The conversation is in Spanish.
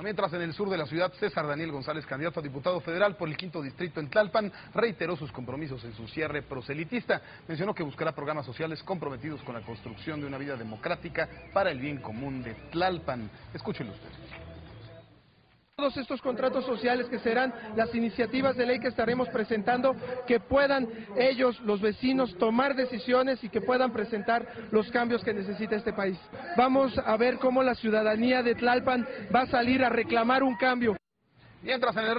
Mientras en el sur de la ciudad, César Daniel González, candidato a diputado federal por el quinto distrito en Tlalpan, reiteró sus compromisos en su cierre proselitista. Mencionó que buscará programas sociales comprometidos con la construcción de una vida democrática para el bien común de Tlalpan. Escúchenlo ustedes todos estos contratos sociales que serán las iniciativas de ley que estaremos presentando, que puedan ellos, los vecinos, tomar decisiones y que puedan presentar los cambios que necesita este país. Vamos a ver cómo la ciudadanía de Tlalpan va a salir a reclamar un cambio. Mientras en el